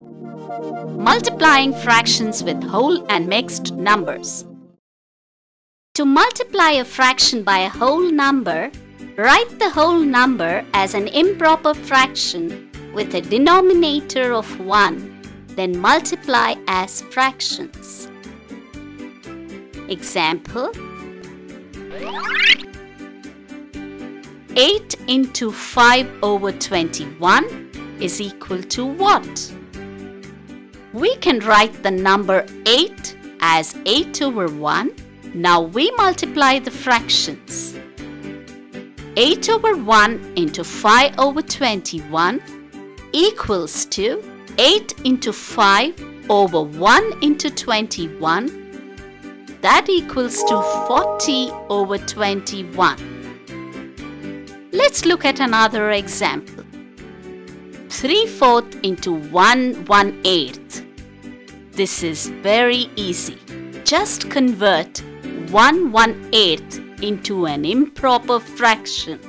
Multiplying fractions with whole and mixed numbers. To multiply a fraction by a whole number, write the whole number as an improper fraction with a denominator of 1, then multiply as fractions. Example 8 into 5 over 21 is equal to what? We can write the number 8 as 8 over 1. Now we multiply the fractions. 8 over 1 into 5 over 21 equals to 8 into 5 over 1 into 21 that equals to 40 over 21. Let's look at another example. 3 fourth into 1 1 eighth. This is very easy. Just convert 1 1 eighth into an improper fraction.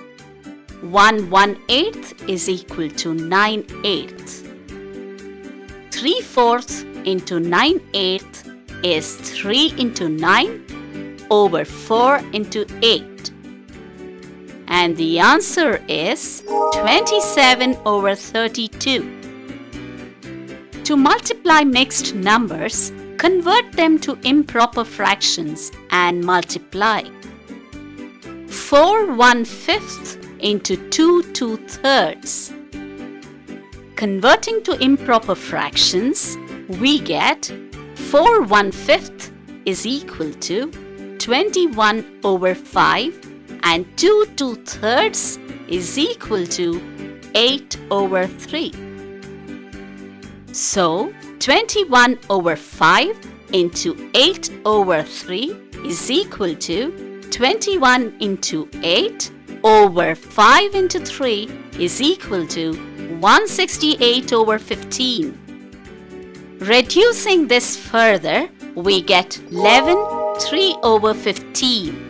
1 1 eighth is equal to 9 8. 3 fourths into 9 eighths is 3 into 9 over 4 into 8. And the answer is 27 over 32. To multiply mixed numbers, convert them to improper fractions and multiply. 4 1 fifth into 2 2 thirds. Converting to improper fractions, we get 4 1 fifth is equal to 21 over 5 and 2 2 thirds is equal to 8 over 3. So 21 over 5 into 8 over 3 is equal to 21 into 8 over 5 into 3 is equal to 168 over 15. Reducing this further, we get 11 3 over 15.